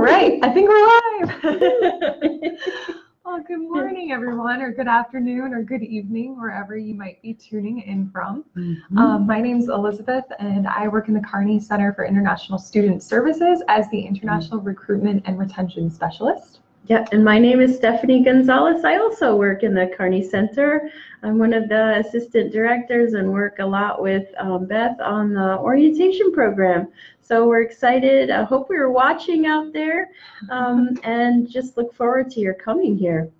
right, I think we're live. well, good morning, everyone, or good afternoon, or good evening, wherever you might be tuning in from. Mm-hmm. Um, my name is Elizabeth, and I work in the Kearney Center for International Student Services as the International Recruitment and Retention Specialist. Yeah, and my name is Stephanie Gonzalez. I also work in the Kearney Center. I'm one of the assistant directors and work a lot with um, Beth on the orientation program. So we're excited. I hope you're watching out there um, and just look forward to your coming here.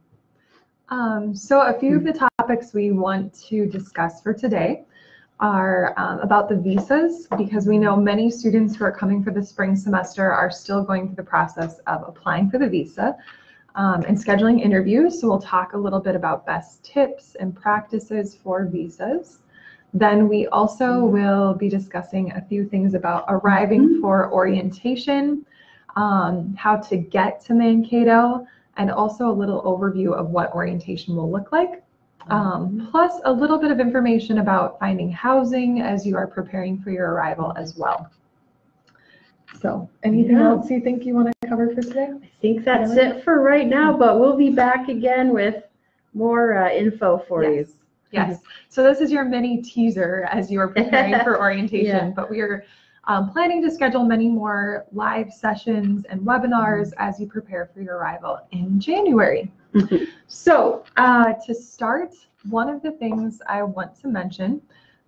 Um, so, a few of the topics we want to discuss for today are um, about the visas because we know many students who are coming for the spring semester are still going through the process of applying for the visa um, and scheduling interviews. So we'll talk a little bit about best tips and practices for visas. Then we also will be discussing a few things about arriving for orientation, um, how to get to Mankato, and also a little overview of what orientation will look like. Um, plus a little bit of information about finding housing as you are preparing for your arrival as well. So, anything Yeah. else you think you want to cover for today? I think that's it for right now, but we'll be back again with more uh, info for you. Yes. Yes. So this is your mini teaser as you are preparing for orientation, Yeah. but we are um, planning to schedule many more live sessions and webinars as you prepare for your arrival in January. So uh, to start, one of the things I want to mention,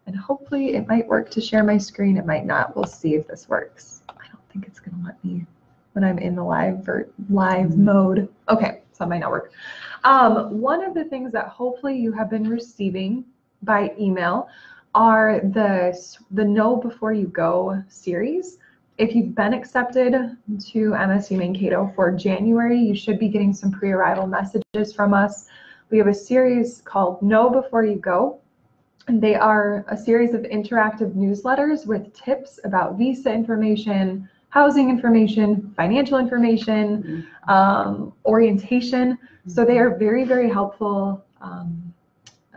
and hopefully it might work to share my screen, it might not. We'll see if this works. I don't think it's going to let me when I'm in the live ver- live mode. Okay, so it might not work. Um, one of the things that hopefully you have been receiving by email are the the Know Before You Go series. If you've been accepted to MSU Mankato for January, you should be getting some pre-arrival messages from us. We have a series called Know Before You Go. And they are a series of interactive newsletters with tips about visa information, housing information, financial information, um, orientation. So they are very, very helpful um,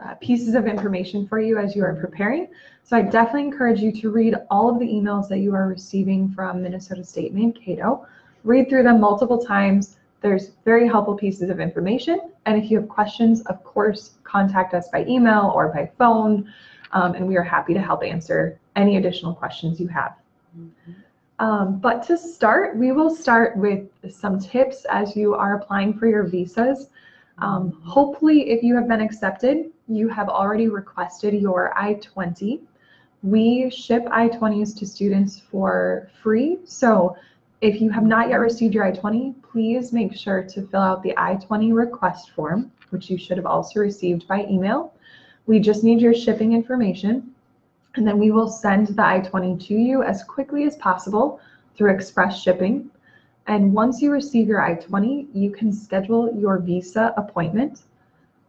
uh, pieces of information for you as you are preparing. So I definitely encourage you to read all of the emails that you are receiving from Minnesota State Mankato. Read through them multiple times. There's very helpful pieces of information. And if you have questions, of course, contact us by email or by phone. Um, and we are happy to help answer any additional questions you have. Um, but to start, we will start with some tips as you are applying for your visas. Um, hopefully, if you have been accepted, you have already requested your I-20. We ship I-20s to students for free. So if you have not yet received your I-20, please make sure to fill out the I-20 request form, which you should have also received by email. We just need your shipping information, and then we will send the I-20 to you as quickly as possible through express shipping. And once you receive your I-20, you can schedule your visa appointment.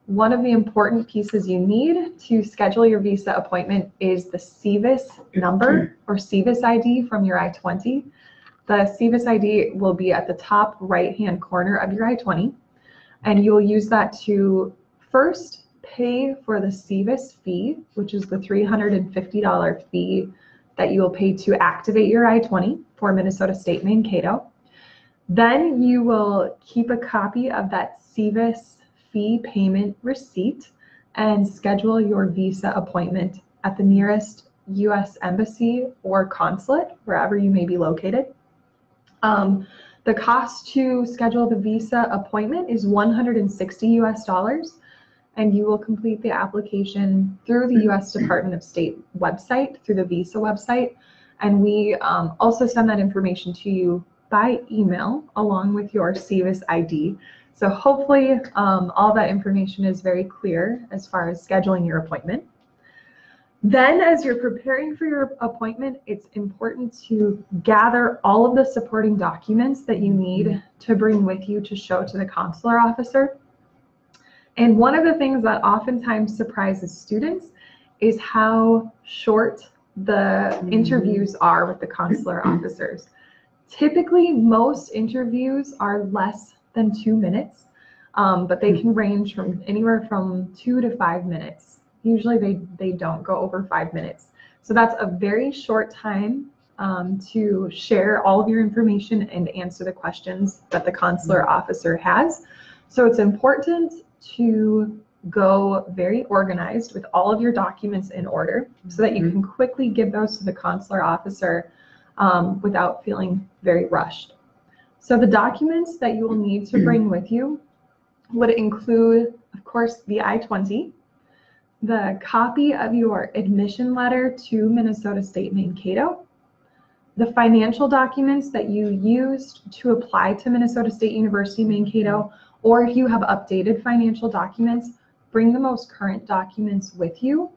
One of the important pieces you need to schedule your visa appointment is the SEVIS number or SEVIS ID from your I-20. The SEVIS ID will be at the top right-hand corner of your I-20, and you will use that to first pay for the SEVIS fee, which is the $350 fee that you will pay to activate your I-20 for Minnesota State Mankato. Then you will keep a copy of that SEVIS fee payment receipt and schedule your visa appointment at the nearest U.S. Embassy or consulate, wherever you may be located. Um, the cost to schedule the visa appointment is 160 US dollars, and you will complete the application through the U.S. Department of State website, through the visa website. And we um, also send that information to you by email along with your SEVIS ID. So hopefully um, all that information is very clear as far as scheduling your appointment. Then as you're preparing for your appointment, it's important to gather all of the supporting documents that you need to bring with you to show to the consular officer. And one of the things that oftentimes surprises students is how short the interviews are with the consular officers. Typically, most interviews are less than two minutes, um, but they can range from anywhere from two to five minutes. Usually they, they don't go over five minutes. So that's a very short time um, to share all of your information and answer the questions that the consular officer has. So it's important to go very organized with all of your documents in order so that you can quickly give those to the consular officer um, without feeling very rushed. So the documents that you will need to bring with you would include, of course, the I-20, the copy of your admission letter to Minnesota State Mankato, the financial documents that you used to apply to Minnesota State University Mankato, or if you have updated financial documents, bring the most current documents with you.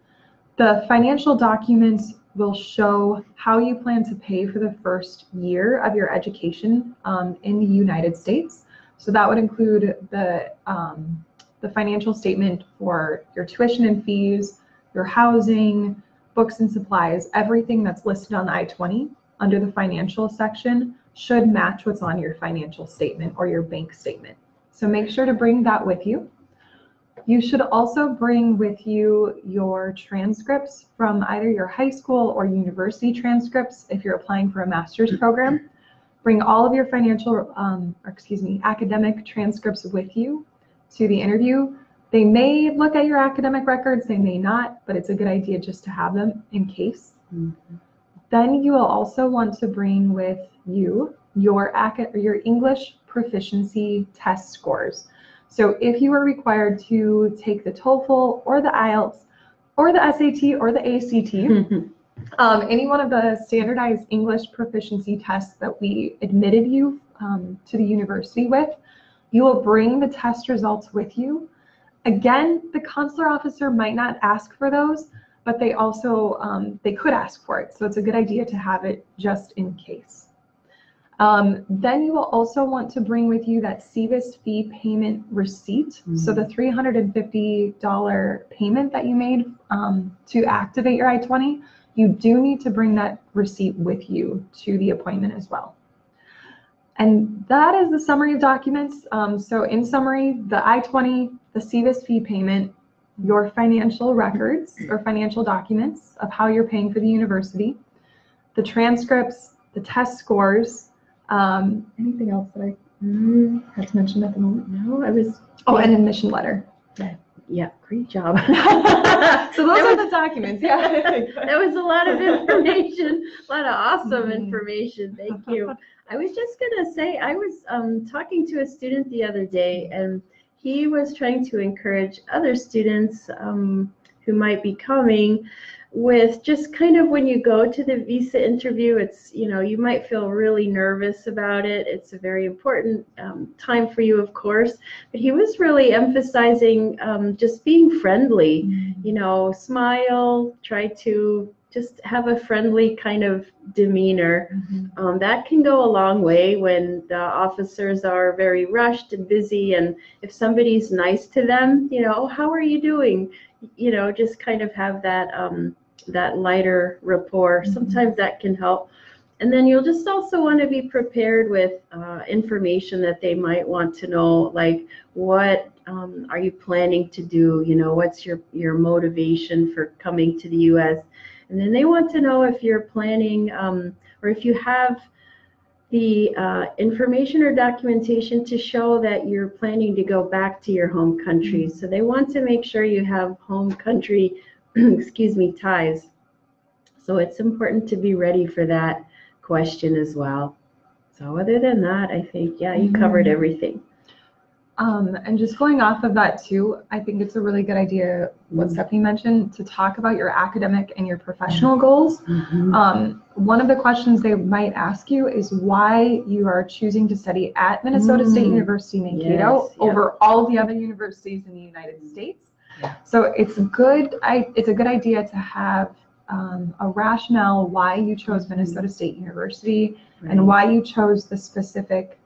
The financial documents will show how you plan to pay for the first year of your education um, in the United States. So that would include the um, the financial statement for your tuition and fees, your housing, books and supplies, everything that's listed on the I-20 under the financial section should match what's on your financial statement or your bank statement. So make sure to bring that with you. You should also bring with you your transcripts from either your high school or university transcripts if you're applying for a master's program. Bring all of your financial, um, or excuse me, academic transcripts with you to the interview. They may look at your academic records, they may not, but it's a good idea just to have them in case. Then you will also want to bring with you your, your English proficiency test scores. So if you are required to take the TOEFL or the IELTS or the SAT or the ACT, um, any one of the standardized English proficiency tests that we admitted you um, to the university with, you will bring the test results with you. Again, the consular officer might not ask for those, but they also um, they could ask for it. So it's a good idea to have it just in case. Um, then you will also want to bring with you that SEVIS fee payment receipt. So the $350 payment that you made um, to activate your I-20, you do need to bring that receipt with you to the appointment as well. And that is the summary of documents. Um, so in summary, the I-20, the SEVIS fee payment, your financial records or financial documents of how you're paying for the university, the transcripts, the test scores, um, anything else that I Mm, had to mention at the moment? No, I was, Oh, an admission letter. yeah, great job. So those are was- the documents, yeah. That was a lot of information, a lot of awesome Mhm. information. Thank you. I was just gonna say, I was um, talking to a student the other day, and he was trying to encourage other students um, who might be coming with just kind of when you go to the visa interview, it's, you know, you might feel really nervous about it. It's a very important um, time for you, of course. But he was really emphasizing um, just being friendly you know, smile, try to just have a friendly kind of demeanor. Mhm. Um, that can go a long way when the officers are very rushed and busy. And if somebody's nice to them, you know, "Oh, how are you doing? You know, just kind of have that um, that lighter rapport. Mhm. Sometimes that can help. And then you'll just also want to be prepared with uh, information that they might want to know, like what um, are you planning to do? You know, what's your your motivation for coming to the U.S. And then they want to know if you're planning um, or if you have the uh, information or documentation to show that you're planning to go back to your home country. So they want to make sure you have home country, excuse me, ties. So it's important to be ready for that question as well. So other than that, I think, yeah, you covered Mhm. everything. Um, and just going off of that too, I think it's a really good idea, what Mhm. Stephanie mentioned, to talk about your academic and your professional goals. Um, one of the questions they might ask you is why you are choosing to study at Minnesota State Mm. University Mankato Yes, over all the other universities in the United States. Yeah. So it's good. I, it's a good idea to have um, a rationale why you chose Mhm. Minnesota State University Right. and why you chose the specific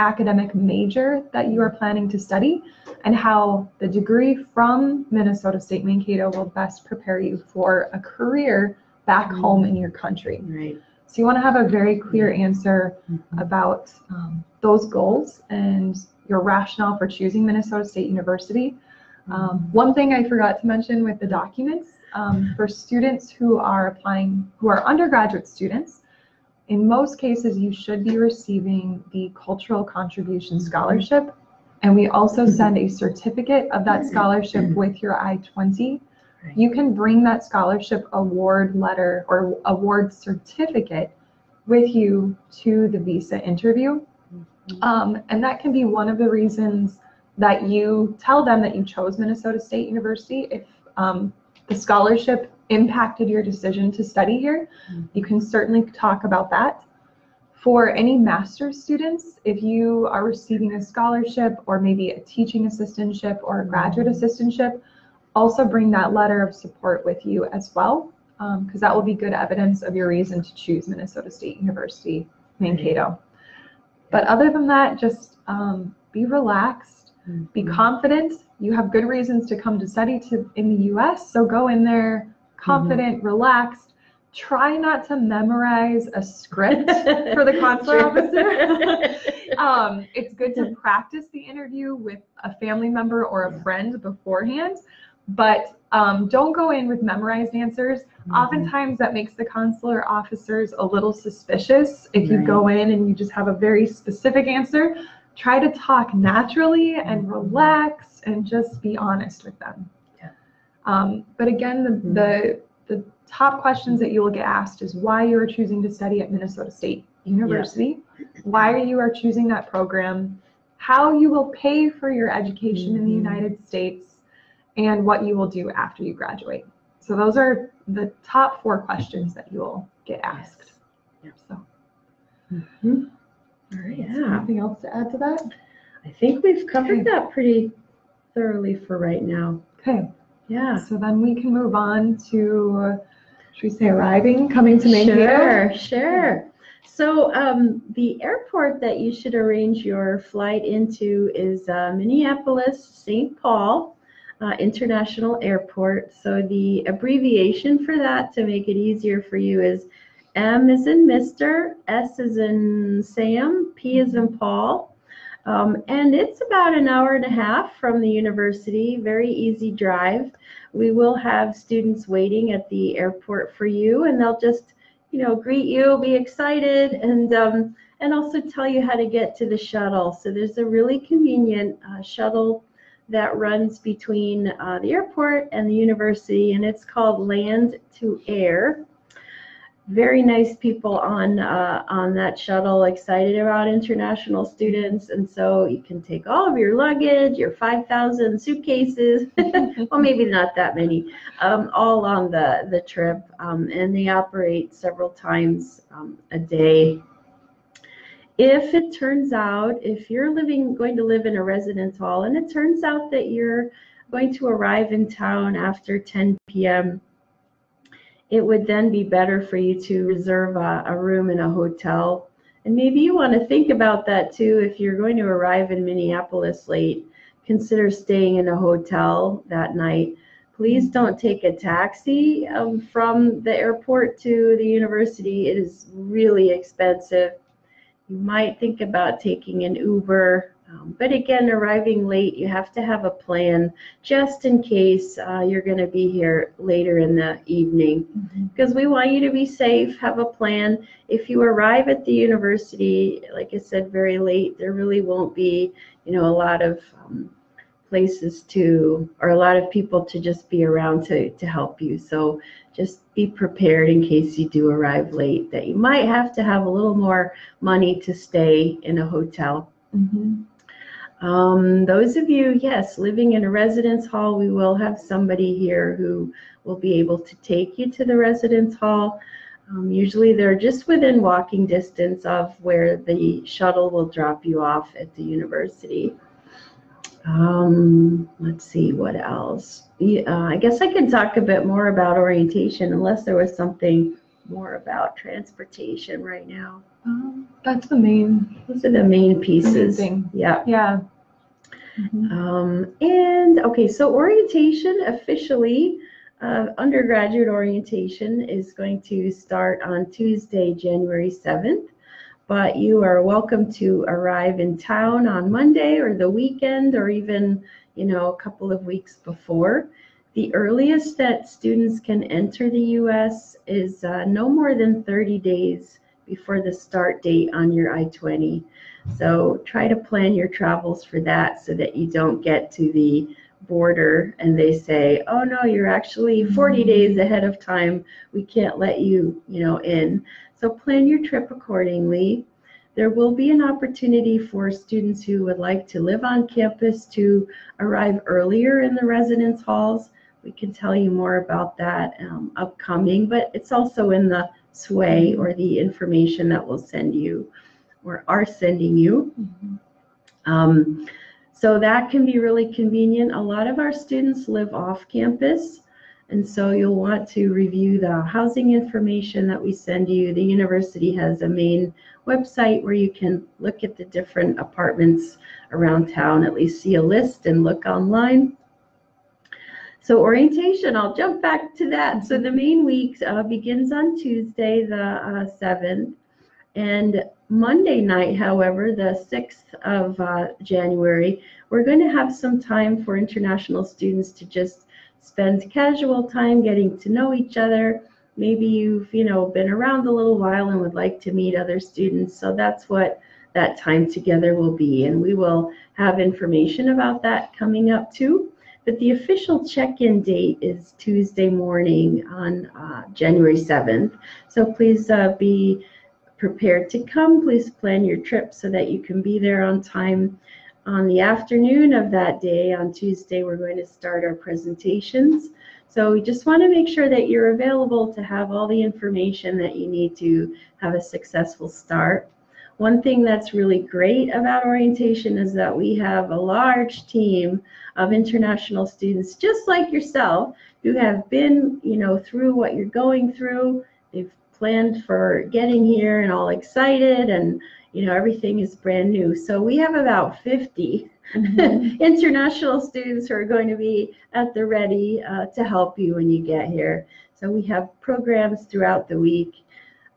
academic major that you are planning to study and how the degree from Minnesota State Mankato will best prepare you for a career back Mhm. home in your country. Right. So you want to have a very clear answer Mhm. about um, those goals and your rationale for choosing Minnesota State University. Um, one thing I forgot to mention with the documents, um, for students who are applying, who are undergraduate students, in most cases, you should be receiving the Cultural Contribution Scholarship. And we also send a certificate of that scholarship with your I-20. You can bring that scholarship award letter or award certificate with you to the visa interview. Um, and that can be one of the reasons that you tell them that you chose Minnesota State University. If um, the scholarship impacted your decision to study here, mm-hmm. you can certainly talk about that. For any master's students, if you are receiving a scholarship or maybe a teaching assistantship or a graduate mm-hmm. assistantship, also bring that letter of support with you as well, um, because that will be good evidence of your reason to choose Minnesota State University, Mankato. But other than that, just um, be relaxed, be mm-hmm. confident. You have good reasons to come to study to in the U.S. So go in there confident, relaxed. Try not to memorize a script for the consular officer. um, it's good to practice the interview with a family member or a friend beforehand, but um, don't go in with memorized answers. Oftentimes, that makes the consular officers a little suspicious if you go in and you just have a very specific answer. Try to talk naturally and relax and just be honest with them. Yeah. Um, but again, the, the the top questions that you will get asked is why you are choosing to study at Minnesota State University, why you are choosing that program, how you will pay for your education in the Mhm. United States, and what you will do after you graduate. So those are the top four questions that you will get asked. Yep. So, Mhm. all right. Yeah. Anything else to add to that? I think we've covered Okay. that pretty thoroughly for right now. Okay. Yeah. So then we can move on to, should we say arriving, coming to Mankato? Sure, sure. So um, the airport that you should arrange your flight into is uh, Minneapolis St. Paul uh, International Airport. So the abbreviation for that to make it easier for you is M is in Mr., S is in Sam, P is in Paul. Um, and it's about an hour and a half from the university, very easy drive. We will have students waiting at the airport for you, and they'll just you know, greet you, be excited, and um, and also tell you how to get to the shuttle. So there's a really convenient uh, shuttle that runs between uh, the airport and the university, and it's called Land to Air. Very nice people on uh, on that shuttle, excited about international students, and so you can take all of your luggage, your 5,000 suitcases, well, maybe not that many, um, all on the, the trip. Um, and they operate several times um, a day. If it turns out, if you're living, going to live in a residence hall, and it turns out that you're going to arrive in town after 10 p.m., it would then be better for you to reserve a, a room in a hotel. And maybe you want to think about that too. If you're going to arrive in Minneapolis late, consider staying in a hotel that night. Please don't take a taxi um, from the airport to the university. It is really expensive. You might think about taking an Uber, um, but again, arriving late, you have to have a plan just in case uh, you're going to be here later in the evening because we want you to be safe, have a plan. If you arrive at the university, like I said, very late, there really won't be, you know, a lot of um, places to, or a lot of people to just be around to, to help you. So just be prepared in case you do arrive late that you might have to have a little more money to stay in a hotel. Mhm. Um, those of you, yes, living in a residence hall, we will have somebody here who will be able to take you to the residence hall. Um, usually they're just within walking distance of where the shuttle will drop you off at the university. Um, let's see what else. Uh, I guess I can talk a bit more about orientation unless there was something more about transportation right now. Um, that's the main, Those are the main pieces. Yeah. yeah. Mhm. Um, and okay, so orientation officially, uh, undergraduate orientation is going to start on Tuesday, January 7th. But you are welcome to arrive in town on Monday or the weekend or even, you know, a couple of weeks before. The earliest that students can enter the US is uh, no more than 30 days before the start date on your I-20. So try to plan your travels for that so that you don't get to the border and they say, oh no, you're actually 40 days ahead of time. We can't let you, you know, in. So plan your trip accordingly. There will be an opportunity for students who would like to live on campus to arrive earlier in the residence halls. We can tell you more about that um, upcoming, but it's also in the sway or the information that we'll send you or are sending you. Um, so that can be really convenient. A lot of our students live off campus. And so you'll want to review the housing information that we send you. The university has a main website where you can look at the different apartments around town, at least see a list and look online. So orientation, I'll jump back to that. So the main week uh, begins on Tuesday, the uh, 7th. And Monday night, however, the 6th of uh, January, we're going to have some time for international students to just spend casual time getting to know each other. Maybe you've, you know, been around a little while and would like to meet other students. So that's what that time together will be. And we will have information about that coming up too. But the official check-in date is Tuesday morning on uh, January 7th. So please uh, be prepared to come. Please plan your trip so that you can be there on time. On the afternoon of that day, on Tuesday, we're going to start our presentations. So we just want to make sure that you're available to have all the information that you need to have a successful start. One thing that's really great about orientation is that we have a large team of international students, just like yourself, who have been, you know, through what you're going through. They've planned for getting here and all excited and, you know, everything is brand new. So we have about 50 mm-hmm. international students who are going to be at the ready uh, to help you when you get here. So we have programs throughout the week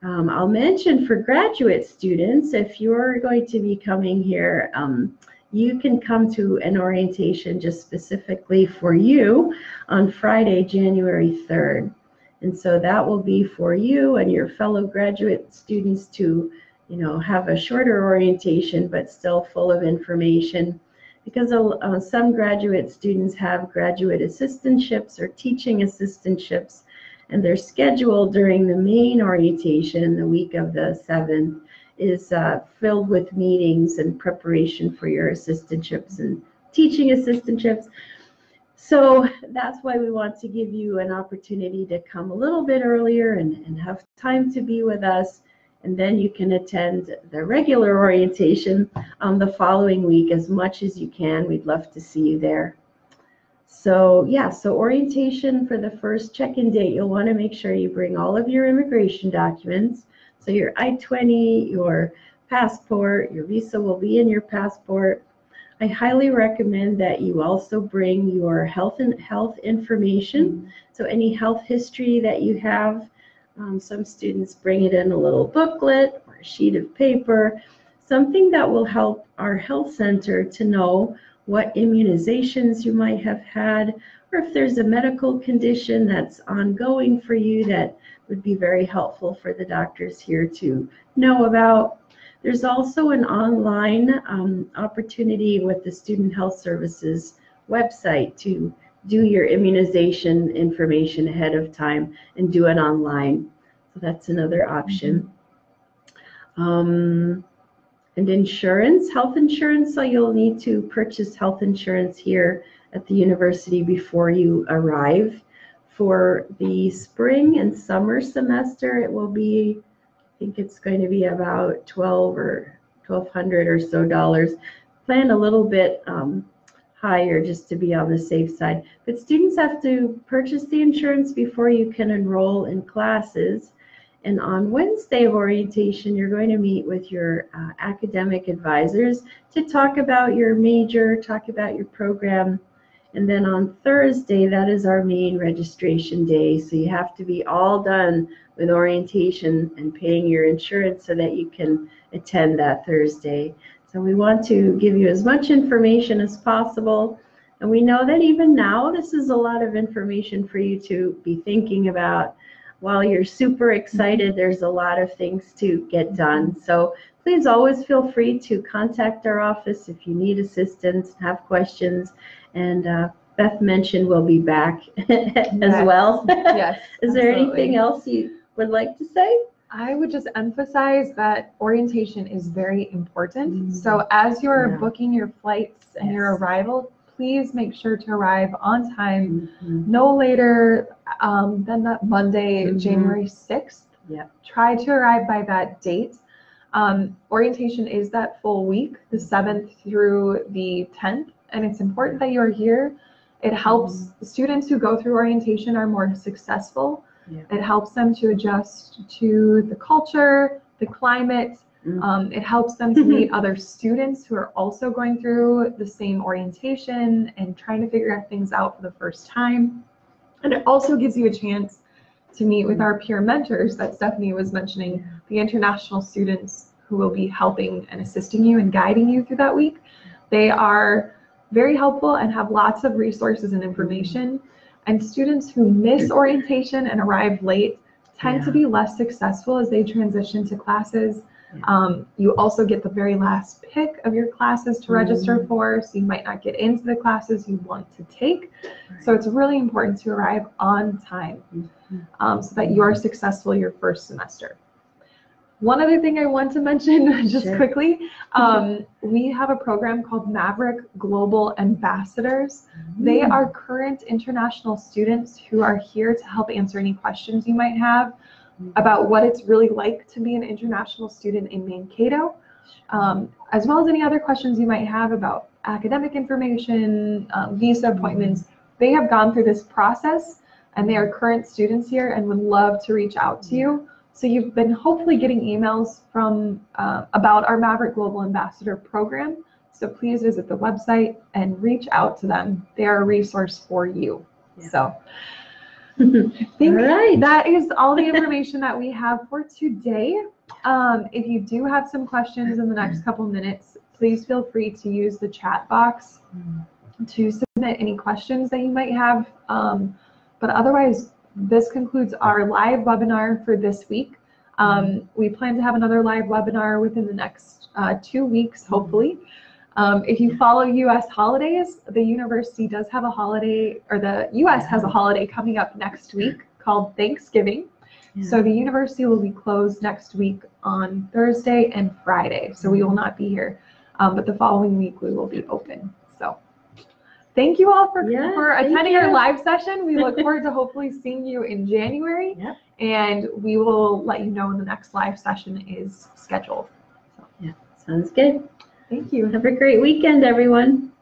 um, I'll mention for graduate students, if you're going to be coming here, um, you can come to an orientation just specifically for you on Friday, January 3rd. And so that will be for you and your fellow graduate students to, you know, have a shorter orientation, but still full of information. Because uh, some graduate students have graduate assistantships or teaching assistantships and their schedule during the main orientation, the week of the 7th, is uh, filled with meetings and preparation for your assistantships and teaching assistantships. So that's why we want to give you an opportunity to come a little bit earlier and, and have time to be with us. And then you can attend the regular orientation on the following week as much as you can. We'd love to see you there. So yeah, so orientation for the first check-in date, you'll want to make sure you bring all of your immigration documents. So your I-20, your passport, your visa will be in your passport. I highly recommend that you also bring your health and health information. So any health history that you have, um, some students bring it in a little booklet or a sheet of paper, something that will help our health center to know what immunizations you might have had, or if there's a medical condition that's ongoing for you that would be very helpful for the doctors here to know about. There's also an online um, opportunity with the Student Health Services website to do your immunization information ahead of time and do it online. So that's another option. Um, and insurance, health insurance, so you'll need to purchase health insurance here at the university before you arrive. For the spring and summer semester, it will be, I think it's going to be about 12 or 1200 or so dollars. Plan a little bit um, higher just to be on the safe side. But students have to purchase the insurance before you can enroll in classes. And on Wednesday of orientation, you're going to meet with your uh, academic advisors to talk about your major, talk about your program. And then on Thursday, that is our main registration day. So you have to be all done with orientation and paying your insurance so that you can attend that Thursday. So we want to give you as much information as possible. And we know that even now, this is a lot of information for you to be thinking about while you're super excited, there's a lot of things to get done. So please always feel free to contact our office if you need assistance, have questions. And uh, Beth mentioned we'll be back as Yes. well. Yes. Is there absolutely. anything else you would like to say? I would just emphasize that orientation is very important. Mm. So as you're Yeah. booking your flights and your arrival, please make sure to arrive on time, Mhm. no later um, than that Monday, Mhm. January 6th. Yep. Try to arrive by that date. Um, orientation is that full week, the 7th through the 10th, and it's important that you're here. It helps students who go through orientation are more successful. Yeah. It helps them to adjust to the culture, the climate. Mhm. Um, it helps them to meet other students who are also going through the same orientation and trying to figure out things out for the first time. And it also gives you a chance to meet with our peer mentors that Stephanie was mentioning, the international students who will be helping and assisting you and guiding you through that week. They are very helpful and have lots of resources and information. And students who miss orientation and arrive late tend to be less successful as they transition to classes. Um, you also get the very last pick of your classes to register Mhm. for, so you might not get into the classes you want to take. So it's really important to arrive on time Mhm. um, so that you're successful your first semester. One other thing I want to mention, just Sure. quickly, um, we have a program called Maverick Global Ambassadors. They Mm. are current international students who are here to help answer any questions you might have about what it's really like to be an international student in Mankato, um, as well as any other questions you might have about academic information, um, visa appointments. They have gone through this process and they are current students here and would love to reach out to you. So you've been hopefully getting emails from uh, about our Maverick Global Ambassador program. So please visit the website and reach out to them. They are a resource for you. Yeah. So All right. that is all the information that we have for today. Um, if you do have some questions in the next couple minutes, please feel free to use the chat box to submit any questions that you might have. Um, but otherwise, this concludes our live webinar for this week. Um, we plan to have another live webinar within the next uh, two weeks, hopefully. Um, if you follow US holidays, the university does have a holiday, or the US has a holiday coming up next week called Thanksgiving. So the university will be closed next week on Thursday and Friday. So we will not be here. Um, but the following week we will be open. So thank you all for, Yeah, for attending our live session. We look forward to hopefully seeing you in January. Yep. And we will let you know when the next live session is scheduled. So. Yeah, sounds good. Thank you. Have a great weekend, everyone.